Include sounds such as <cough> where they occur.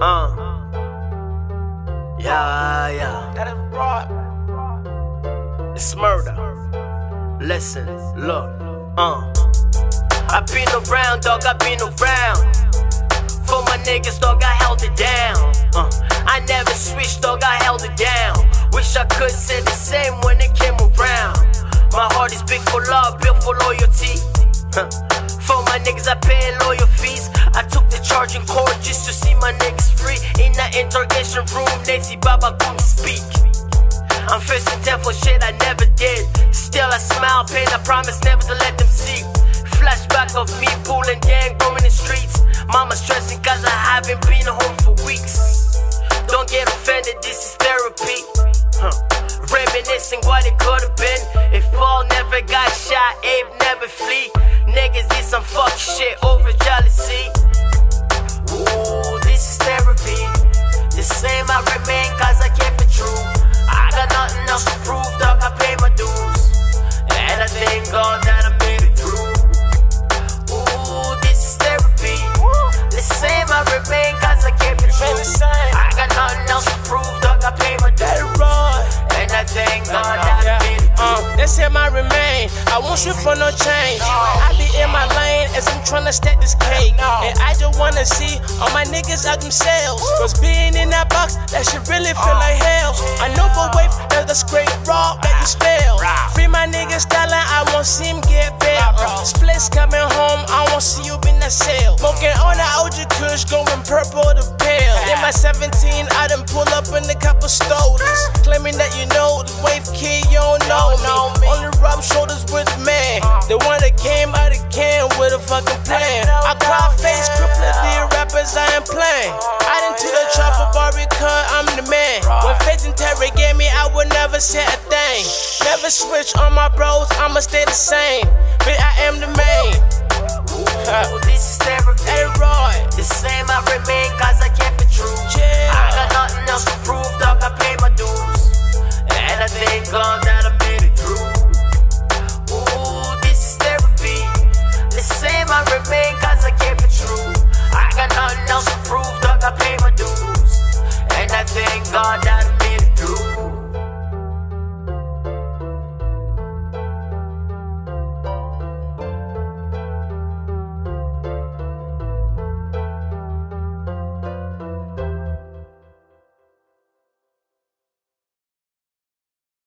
Uh. Yeah, yeah. That is raw. It's murder. Listen, look. Uh. I been around, dog. I been around. For my niggas, dog, I held it down. Uh. I never switched, dog. I held it down. Wish I could say the same when it came around. My heart is big for love, built for loyalty. Huh. My niggas, I pay loyal fees. I took the charge in court just to see my niggas free. In the interrogation room, see Baba couldn't speak. I'm facing death for shit I never did. Still, I smile, pain, I promise never to let them see. Flashback of me pulling gang, roaming the streets. Mama stressing cause I haven't been home for weeks. Don't get offended, this is therapy. Huh. Reminiscing what it could have been. Jealousy. Ooh, this is therapy. The same I remain cause I kept it true. I got nothing else to prove, dog. I pay my dues. And I thank God that I made it through. Ooh, this is therapy. The same I remain cause I kept it true. I got nothing else to prove, dog. I pay my dues. And I thank God that I made it Uh, through. that's him I remain. I won't shoot for no change. I be in my lane as I'm tryna stack this cake. And I just wanna see all my niggas out themselves. Cause being in that box, that shit really feel like hell. I know for wave, that's the straight raw that you spell. Free my niggas styling, I won't see him get bail. Uh, splits coming home, I won't see you in that cell. Smoking on the OG Kush, going purple to pale. In my 17, I done pull up in a couple stories. Claiming that you know the wave kid, you don't know me. Only rub shoulders with man. The one that came out of the plan. I cry face crippler, the rappers I am playing. I done to the trap for cut, I'm the man. When faith interrogate me, I will never say a thing. Never switch on my bros, I'ma stay the same. But I am the main. <laughs> Hey,